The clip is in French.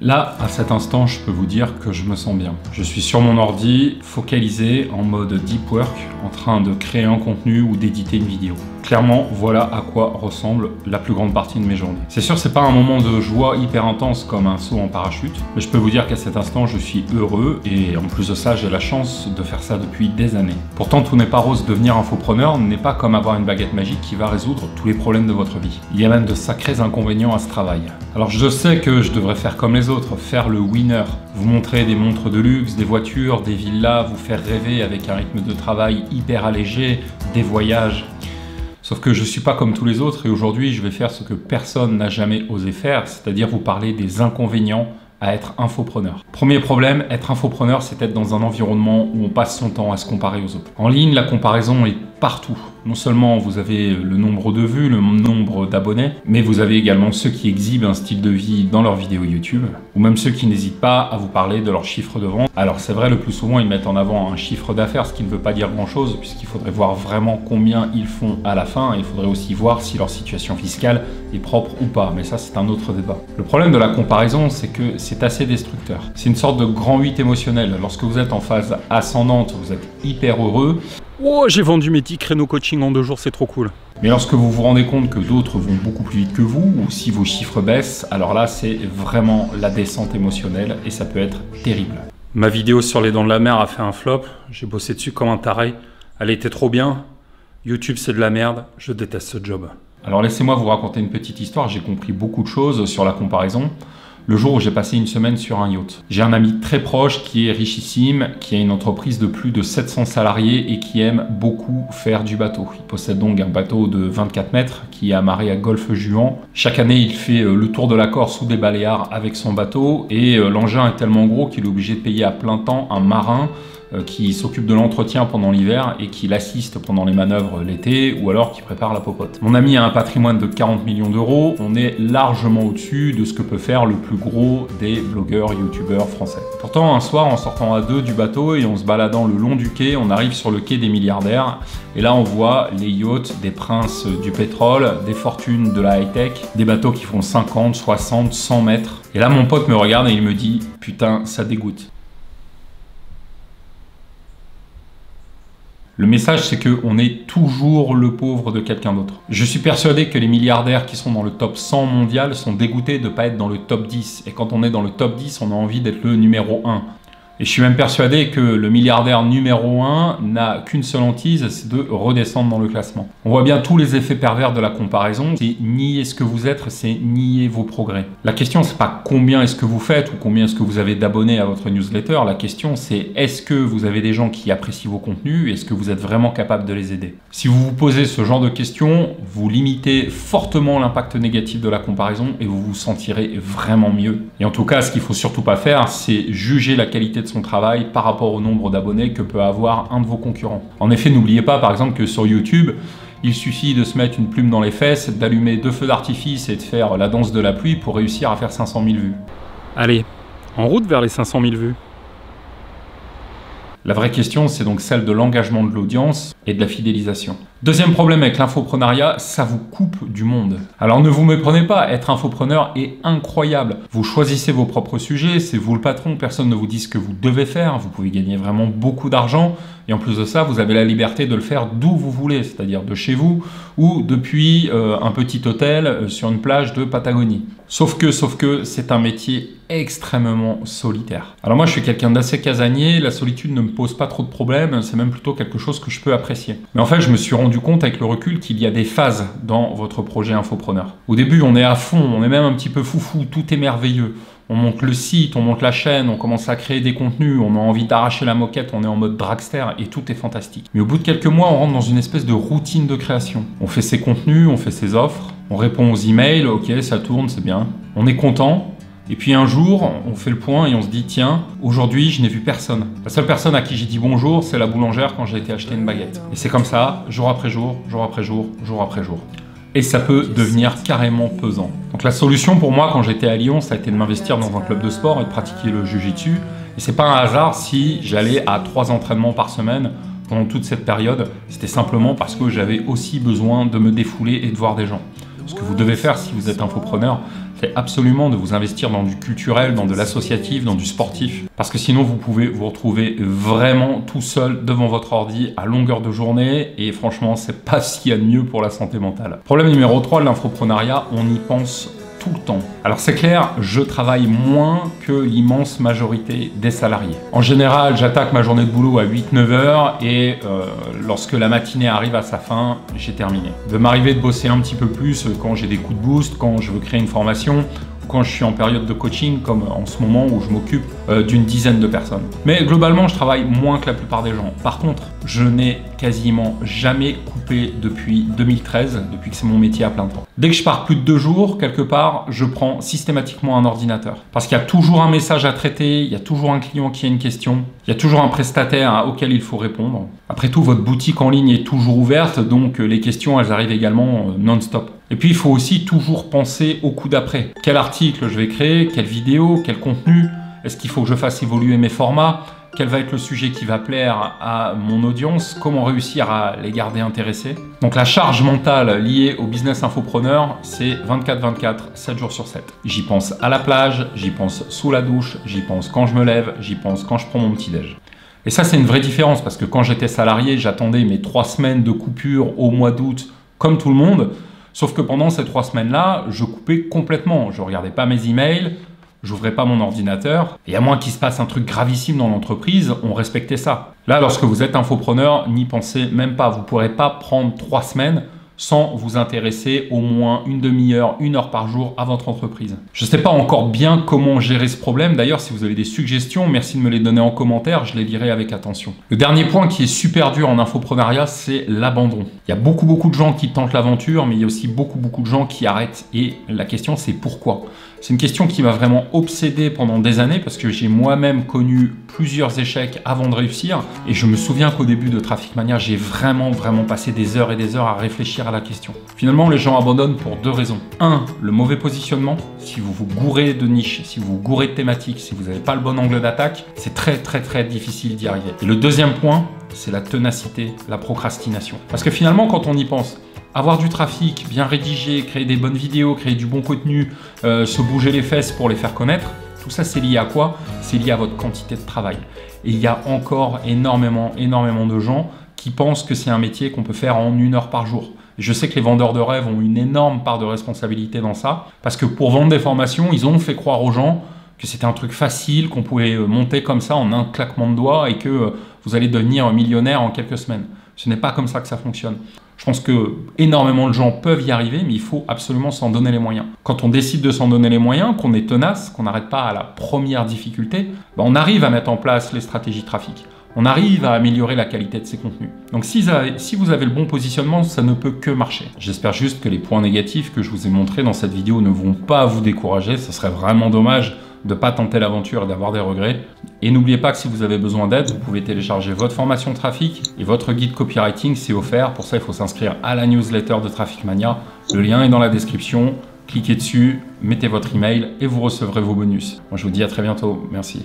Là, à cet instant, je peux vous dire que je me sens bien. Je suis sur mon ordi, focalisé en mode deep work, en train de créer un contenu ou d'éditer une vidéo. Clairement, voilà à quoi ressemble la plus grande partie de mes journées. C'est sûr, c'est pas un moment de joie hyper intense comme un saut en parachute, mais je peux vous dire qu'à cet instant, je suis heureux et en plus de ça, j'ai la chance de faire ça depuis des années. Pourtant, tout n'est pas rose. Devenir infopreneur n'est pas comme avoir une baguette magique qui va résoudre tous les problèmes de votre vie. Il y a même de sacrés inconvénients à ce travail. Alors, je sais que je devrais faire comme les autres, faire le winner, vous montrer des montres de luxe, des voitures, des villas, vous faire rêver avec un rythme de travail hyper allégé, des voyages. Sauf que je ne suis pas comme tous les autres et aujourd'hui je vais faire ce que personne n'a jamais osé faire, c'est-à-dire vous parler des inconvénients à être infopreneur. Premier problème, être infopreneur, c'est être dans un environnement où on passe son temps à se comparer aux autres. En ligne, la comparaison est partout. Non seulement vous avez le nombre de vues, le nombre d'abonnés, mais vous avez également ceux qui exhibent un style de vie dans leurs vidéos YouTube, ou même ceux qui n'hésitent pas à vous parler de leur chiffre de vente. Alors c'est vrai, le plus souvent ils mettent en avant un chiffre d'affaires, ce qui ne veut pas dire grand-chose, puisqu'il faudrait voir vraiment combien ils font à la fin, il faudrait aussi voir si leur situation fiscale est propre ou pas, mais ça c'est un autre débat. Le problème de la comparaison, c'est que c'est assez destructeur. C'est une sorte de grand 8 émotionnel. Lorsque vous êtes en phase ascendante, vous êtes hyper heureux, Oh, j'ai vendu mes 10 créneaux coaching en deux jours, c'est trop cool. Mais lorsque vous vous rendez compte que d'autres vont beaucoup plus vite que vous, ou si vos chiffres baissent, alors là, c'est vraiment la descente émotionnelle et ça peut être terrible. Ma vidéo sur les dents de la mer a fait un flop. J'ai bossé dessus comme un taré. Elle était trop bien. YouTube, c'est de la merde. Je déteste ce job. Alors laissez-moi vous raconter une petite histoire. J'ai compris beaucoup de choses sur la comparaison le jour où j'ai passé une semaine sur un yacht. J'ai un ami très proche qui est richissime, qui a une entreprise de plus de 700 salariés et qui aime beaucoup faire du bateau. Il possède donc un bateau de 24 mètres qui est amarré à Golfe-Juan. Chaque année, il fait euh, le tour de la Corse ou des Baléares avec son bateau et euh, l'engin est tellement gros qu'il est obligé de payer à plein temps un marin qui s'occupe de l'entretien pendant l'hiver et qui l'assiste pendant les manœuvres l'été ou alors qui prépare la popote. Mon ami a un patrimoine de 40 millions d'euros, on est largement au-dessus de ce que peut faire le plus gros des blogueurs, youtubeurs français. Pourtant, un soir, en sortant à deux du bateau et en se baladant le long du quai, on arrive sur le quai des milliardaires et là on voit les yachts des princes du pétrole, des fortunes de la high-tech, des bateaux qui font 50, 60, 100 mètres. Et là mon pote me regarde et il me dit Putain, ça dégoûte. Le message, c'est qu'on est toujours le pauvre de quelqu'un d'autre. Je suis persuadé que les milliardaires qui sont dans le top 100 mondial sont dégoûtés de ne pas être dans le top 10. Et quand on est dans le top 10, on a envie d'être le numéro 1. Et je suis même persuadé que le milliardaire numéro 1 n'a qu'une seule hantise, c'est de redescendre dans le classement. On voit bien tous les effets pervers de la comparaison. C'est nier ce que vous êtes, c'est nier vos progrès. La question, c'est pas combien est-ce que vous faites ou combien est-ce que vous avez d'abonnés à votre newsletter. La question, c'est est-ce que vous avez des gens qui apprécient vos contenus Est-ce que vous êtes vraiment capable de les aider? Si vous vous posez ce genre de questions, vous limitez fortement l'impact négatif de la comparaison et vous vous sentirez vraiment mieux. Et en tout cas, ce qu'il faut surtout pas faire, c'est juger la qualité de son travail par rapport au nombre d'abonnés que peut avoir un de vos concurrents. En effet, n'oubliez pas par exemple que sur YouTube, il suffit de se mettre une plume dans les fesses, d'allumer deux feux d'artifice et de faire la danse de la pluie pour réussir à faire 500 000 vues. Allez, en route vers les 500 000 vues. La vraie question, c'est donc celle de l'engagement de l'audience et de la fidélisation. Deuxième problème avec l'infoprenariat, ça vous coupe du monde. Alors ne vous méprenez pas, être infopreneur est incroyable. Vous choisissez vos propres sujets, c'est vous le patron, personne ne vous dit ce que vous devez faire, vous pouvez gagner vraiment beaucoup d'argent, et en plus de ça, vous avez la liberté de le faire d'où vous voulez, c'est-à-dire de chez vous ou depuis euh, un petit hôtel euh, sur une plage de Patagonie. Sauf que, sauf que, c'est un métier extrêmement solitaire. Alors moi, je suis quelqu'un d'assez casanier, la solitude ne me pose pas trop de problèmes, c'est même plutôt quelque chose que je peux apprécier. Mais en fait, je me suis rendu compte avec le recul qu'il y a des phases dans votre projet infopreneur. Au début, on est à fond, on est même un petit peu foufou, tout est merveilleux on monte le site, on monte la chaîne, on commence à créer des contenus, on a envie d'arracher la moquette, on est en mode dragster et tout est fantastique. Mais au bout de quelques mois, on rentre dans une espèce de routine de création. On fait ses contenus, on fait ses offres, on répond aux emails, ok, ça tourne, c'est bien. On est content, et puis un jour, on fait le point et on se dit tiens, aujourd'hui, je n'ai vu personne. La seule personne à qui j'ai dit bonjour, c'est la boulangère quand j'ai été acheter une baguette. Et c'est comme ça, jour après jour, jour après jour, jour après jour et ça peut devenir carrément pesant. Donc la solution pour moi quand j'étais à Lyon, ça a été de m'investir dans un club de sport et de pratiquer le jujitsu. Et c'est pas un hasard si j'allais à trois entraînements par semaine pendant toute cette période. C'était simplement parce que j'avais aussi besoin de me défouler et de voir des gens. Ce que vous devez faire si vous êtes infopreneur, c'est absolument de vous investir dans du culturel, dans de l'associatif, dans du sportif. Parce que sinon, vous pouvez vous retrouver vraiment tout seul devant votre ordi à longueur de journée. Et franchement, c'est pas ce qu'il y a de mieux pour la santé mentale. Problème numéro 3 de l'infoprenariat, on y pense le temps. Alors c'est clair, je travaille moins que l'immense majorité des salariés. En général, j'attaque ma journée de boulot à 8-9 heures et euh, lorsque la matinée arrive à sa fin, j'ai terminé. De m'arriver de bosser un petit peu plus quand j'ai des coups de boost, quand je veux créer une formation, quand je suis en période de coaching, comme en ce moment où je m'occupe euh, d'une dizaine de personnes. Mais globalement, je travaille moins que la plupart des gens. Par contre, je n'ai quasiment jamais coupé depuis 2013, depuis que c'est mon métier à plein temps. Dès que je pars plus de deux jours, quelque part, je prends systématiquement un ordinateur. Parce qu'il y a toujours un message à traiter, il y a toujours un client qui a une question, il y a toujours un prestataire auquel il faut répondre. Après tout, votre boutique en ligne est toujours ouverte, donc euh, les questions, elles arrivent également euh, non-stop. Et puis, il faut aussi toujours penser au coup d'après. Quel article je vais créer, quelle vidéo, quel contenu, est-ce qu'il faut que je fasse évoluer mes formats? Quel va être le sujet qui va plaire à mon audience, comment réussir à les garder intéressés. Donc la charge mentale liée au business infopreneur, c'est 24-24, 7 jours sur 7. J'y pense à la plage, j'y pense sous la douche, j'y pense quand je me lève, j'y pense quand je prends mon petit déj. Et ça, c'est une vraie différence parce que quand j'étais salarié, j'attendais mes trois semaines de coupure au mois d'août, comme tout le monde. Sauf que pendant ces trois semaines-là, je coupais complètement. Je regardais pas mes emails, j'ouvrais pas mon ordinateur. Et à moins qu'il se passe un truc gravissime dans l'entreprise, on respectait ça. Là, lorsque vous êtes infopreneur, n'y pensez même pas. Vous ne pourrez pas prendre trois semaines sans vous intéresser au moins une demi-heure, une heure par jour à votre entreprise. Je ne sais pas encore bien comment gérer ce problème. D'ailleurs, si vous avez des suggestions, merci de me les donner en commentaire, je les lirai avec attention. Le dernier point qui est super dur en infoprenariat, c'est l'abandon. Il y a beaucoup beaucoup de gens qui tentent l'aventure, mais il y a aussi beaucoup beaucoup de gens qui arrêtent. Et la question, c'est pourquoi? C'est une question qui m'a vraiment obsédé pendant des années parce que j'ai moi-même connu plusieurs échecs avant de réussir. Et je me souviens qu'au début de Traffic Mania, j'ai vraiment, vraiment passé des heures et des heures à réfléchir la question. Finalement, les gens abandonnent pour deux raisons. Un, le mauvais positionnement. Si vous vous gourez de niche, si vous vous gourez de thématique, si vous n'avez pas le bon angle d'attaque, c'est très, très, très difficile d'y arriver. Et le deuxième point, c'est la ténacité, la procrastination. Parce que finalement, quand on y pense, avoir du trafic, bien rédigé, créer des bonnes vidéos, créer du bon contenu, euh, se bouger les fesses pour les faire connaître, tout ça c'est lié à quoi? C'est lié à votre quantité de travail. Et il y a encore énormément, énormément de gens qui pensent que c'est un métier qu'on peut faire en une heure par jour. Je sais que les vendeurs de rêves ont une énorme part de responsabilité dans ça, parce que pour vendre des formations, ils ont fait croire aux gens que c'était un truc facile, qu'on pouvait euh, monter comme ça en un claquement de doigts et que euh, vous allez devenir millionnaire en quelques semaines. Ce n'est pas comme ça que ça fonctionne. Je pense que énormément de gens peuvent y arriver, mais il faut absolument s'en donner les moyens. Quand on décide de s'en donner les moyens, qu'on est tenace, qu'on n'arrête pas à la première difficulté, ben, on arrive à mettre en place les stratégies de trafic. On arrive à améliorer la qualité de ses contenus. Donc si, vous avez le bon positionnement, ça ne peut que marcher. J'espère juste que les points négatifs que je vous ai montrés dans cette vidéo ne vont pas vous décourager. Ce serait vraiment dommage de ne pas tenter l'aventure et d'avoir des regrets. Et n'oubliez pas que si vous avez besoin d'aide, vous pouvez télécharger votre formation trafic et votre guide copywriting, c'est offert. Pour ça, il faut s'inscrire à la newsletter de Traffic Mania. Le lien est dans la description. Cliquez dessus, mettez votre email et vous recevrez vos bonus. Moi, je vous dis à très bientôt. Merci.